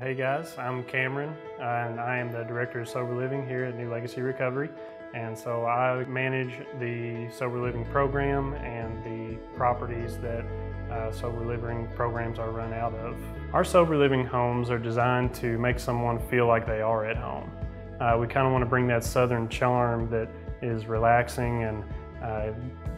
Hey guys, I'm Cameron and I am the Director of Sober Living here at New Legacy Recovery. And so I manage the Sober Living program and the properties that uh, sober living programs are run out of. Our sober living homes are designed to make someone feel like they are at home. Uh, we kind of want to bring that southern charm that is relaxing and uh,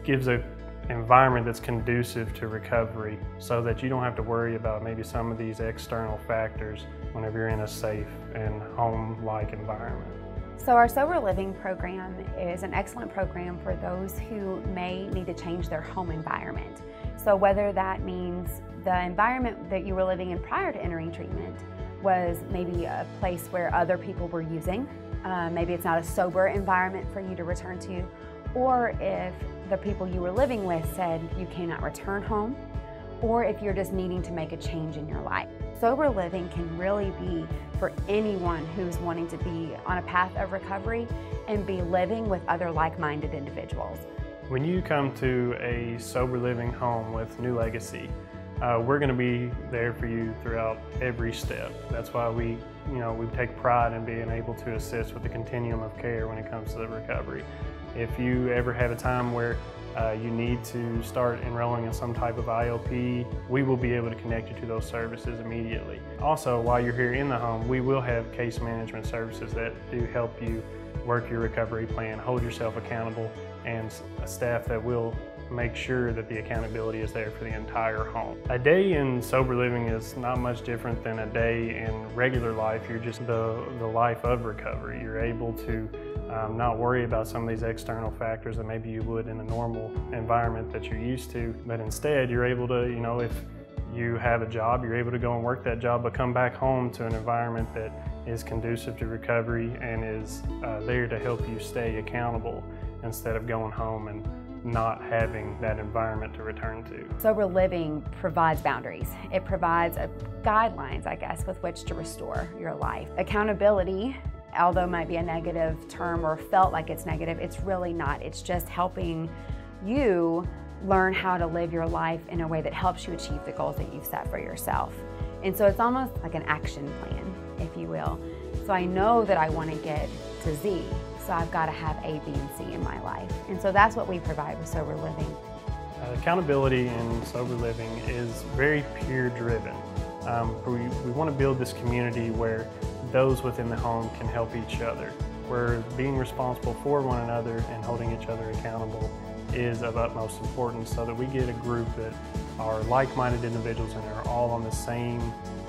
gives a environment that's conducive to recovery so that you don't have to worry about maybe some of these external factors whenever you're in a safe and home-like environment. So our Sober Living program is an excellent program for those who may need to change their home environment. So whether that means the environment that you were living in prior to entering treatment was maybe a place where other people were using, uh, maybe it's not a sober environment for you to return to, or if the people you were living with said you cannot return home, or if you're just needing to make a change in your life. Sober living can really be for anyone who's wanting to be on a path of recovery and be living with other like-minded individuals. When you come to a sober living home with New Legacy, uh, we're going to be there for you throughout every step. That's why we, you know, we take pride in being able to assist with the continuum of care when it comes to the recovery. If you ever have a time where uh, you need to start enrolling in some type of IOP, we will be able to connect you to those services immediately. Also, while you're here in the home, we will have case management services that do help you work your recovery plan, hold yourself accountable, and a staff that will make sure that the accountability is there for the entire home. A day in sober living is not much different than a day in regular life. You're just the, the life of recovery. You're able to um, not worry about some of these external factors that maybe you would in a normal environment that you're used to, but instead you're able to, you know, if you have a job, you're able to go and work that job, but come back home to an environment that is conducive to recovery and is uh, there to help you stay accountable instead of going home and not having that environment to return to. Sober living provides boundaries. It provides uh, guidelines, I guess, with which to restore your life. Accountability, although might be a negative term or felt like it's negative, it's really not. It's just helping you learn how to live your life in a way that helps you achieve the goals that you've set for yourself. And so it's almost like an action plan, if you will. So I know that I want to get to Z, so I've got to have A, B, and C in my life. And so that's what we provide with Sober Living. Uh, accountability in Sober Living is very peer driven. Um, we, we want to build this community where those within the home can help each other, where being responsible for one another and holding each other accountable is of utmost importance so that we get a group that are like-minded individuals and are all on the same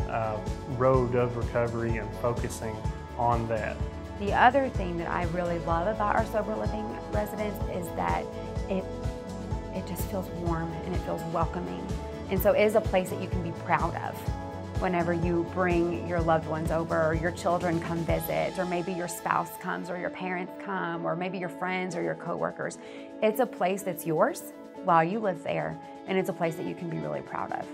uh, road of recovery and focusing on that. The other thing that I really love about our sober living residence is that it it just feels warm and it feels welcoming. And so it is a place that you can be proud of whenever you bring your loved ones over or your children come visit or maybe your spouse comes or your parents come or maybe your friends or your coworkers. It's a place that's yours while you live there and it's a place that you can be really proud of.